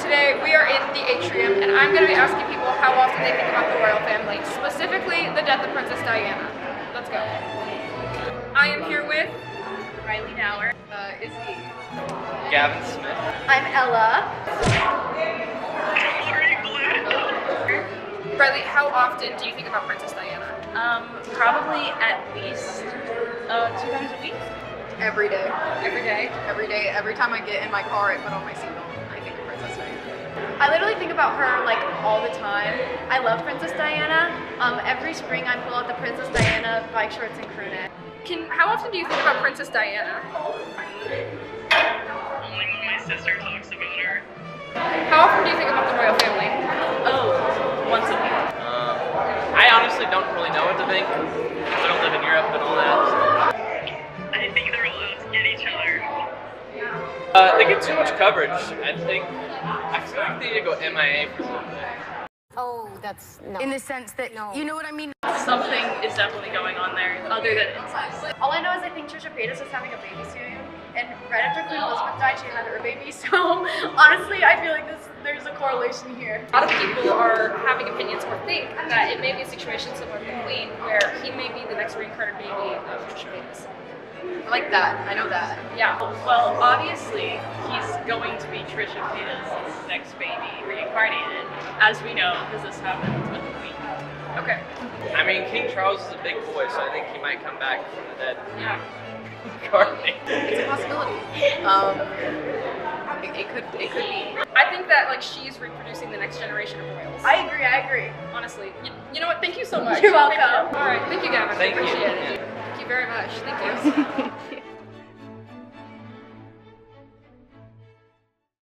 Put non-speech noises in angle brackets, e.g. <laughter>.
today we are in the atrium, and I'm going to be asking people how often they think about the royal family, specifically the death of Princess Diana. Let's go. I am here with Riley Dower. uh, Izzy. Gavin Smith. I'm Ella. Riley, how often do you think about Princess Diana? Um, probably at least uh, two times a week. Every day. Every day. Every day. Every time I get in my car, I put on my seatbelt. I think of Princess Diana. I literally think about her like all the time. I love Princess Diana. Um, every spring I pull out the Princess Diana bike shorts and crew neck. Can how often do you think about Princess Diana? Only when my sister talks about her. How often do you think about the royal family? Oh, once a week. Um, I honestly don't really know what to think. I don't live in Europe and all that. I think they're allowed to get each other. Uh, they get too much coverage. I think. I feel like they need to go MIA for a little bit. Oh, that's no. In the sense that, No. you know what I mean? Something is definitely going on there other than incest. All I know is I think Trisha Paytas is having a baby soon. And right after Queen Elizabeth died, she had her baby. <laughs> So honestly, I feel like this there's a correlation here. A lot of people are having opinions or think that it may be a situation similar to Queen, where he may be the next reincarnated baby of Trisha Paytas. I like that. I know that. Yeah. Well, obviously, he's going to be Trisha Paytas' next baby reincarnated. As we know, because this happened with the Queen. Okay. I mean, King Charles is a big boy, so I think he might come back from the dead. Yeah. Reincarnate. It's a possibility. Um, it, it could. It could be. I think that like she's reproducing the next generation of royals. I agree, I agree. honestly. You, you know what? Thank you so much. You're welcome. All right. Thank you, Gavin. Thank I you. it. Thank you very much. Thank you. <laughs>